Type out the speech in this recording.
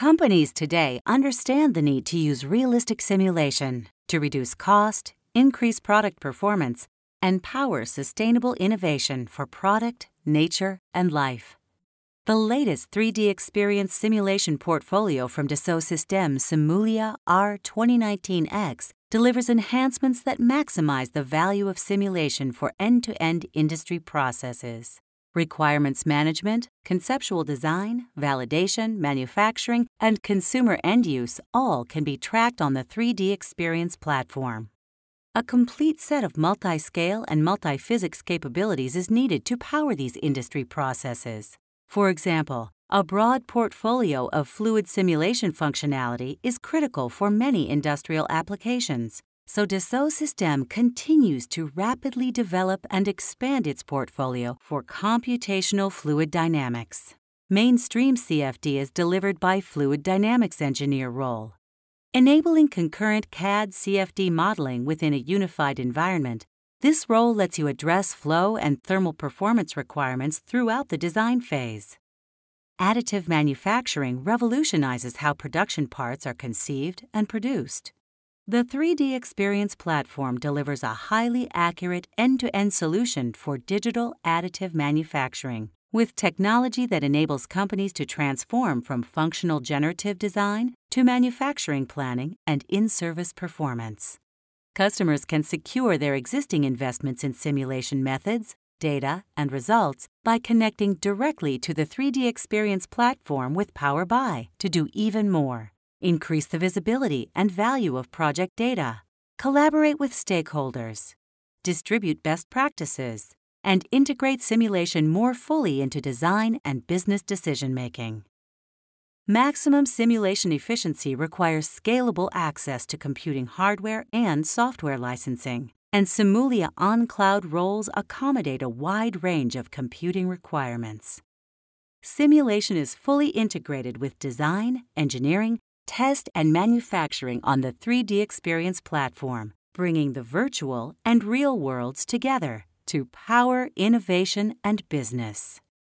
Companies today understand the need to use realistic simulation to reduce cost, increase product performance, and power sustainable innovation for product, nature, and life. The latest 3D experience simulation portfolio from Dassault Systèmes Simulia R 2019X delivers enhancements that maximize the value of simulation for end to end industry processes. Requirements management, conceptual design, validation, manufacturing, and consumer end use all can be tracked on the 3D Experience platform. A complete set of multi scale and multi physics capabilities is needed to power these industry processes. For example, a broad portfolio of fluid simulation functionality is critical for many industrial applications, so Dassault Systèmes continues to rapidly develop and expand its portfolio for computational fluid dynamics. Mainstream CFD is delivered by Fluid Dynamics Engineer role. Enabling concurrent CAD CFD modeling within a unified environment, this role lets you address flow and thermal performance requirements throughout the design phase. Additive manufacturing revolutionizes how production parts are conceived and produced. The 3D Experience platform delivers a highly accurate end to end solution for digital additive manufacturing with technology that enables companies to transform from functional generative design to manufacturing planning and in service performance. Customers can secure their existing investments in simulation methods, data, and results by connecting directly to the 3D Experience platform with Power'By to do even more. Increase the visibility and value of project data. Collaborate with stakeholders. Distribute best practices. And integrate simulation more fully into design and business decision making. Maximum simulation efficiency requires scalable access to computing hardware and software licensing, and Simulia on cloud roles accommodate a wide range of computing requirements. Simulation is fully integrated with design, engineering, test, and manufacturing on the 3D Experience platform, bringing the virtual and real worlds together to power innovation and business.